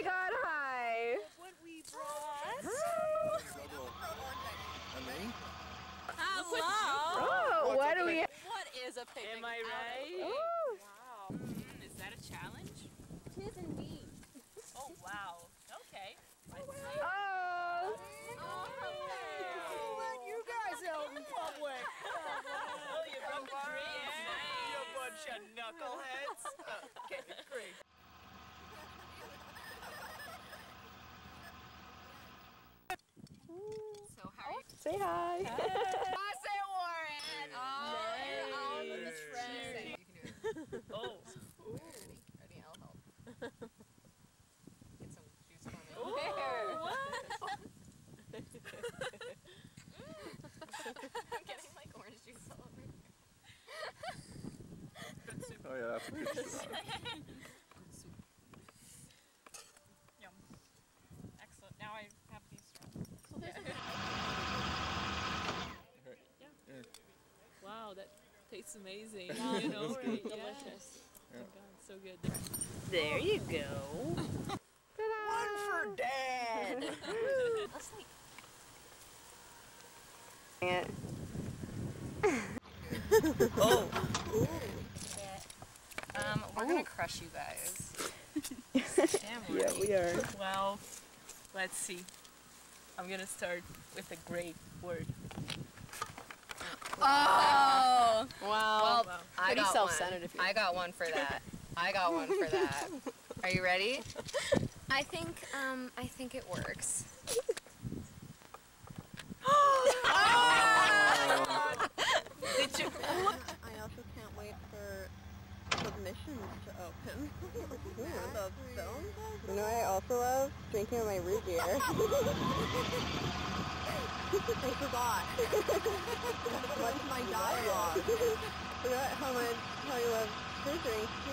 my god, hi. What we brought. Hello. Hello. Oh, what do we What is a picnic? Am I right? Oh. Wow. Mm, is that a challenge? Tis indeed. oh, wow. Okay. Oh, wow. oh. oh. Let you guys out in public. oh, you broke the tree. You bunch of knuckleheads. okay, great. So how are you? Say hi. Warren. Oh, you're on the trend. You can do it. Oh. Ready? Ready? I'll help. Get some juice for me. Ooh, There. what? I'm getting like orange juice all over. Oh yeah, that's a good shot. Wow, that tastes amazing. you know, right? Delicious. Oh my god, so good. There you go. One for dad. Um, we're gonna crush you guys. Damn Yeah, we are. Well, let's see. I'm gonna start with a great word. Oh! Wow. Well, I Pretty got self-centered one. if you- I got one for that. I got one for that. Are you ready? I think um I think it works. Did you? I also can't wait for submissions to open. I love film. You know I also love? Drinking my root beer. I forgot. What's my dialogue? Forgot how much how you love too.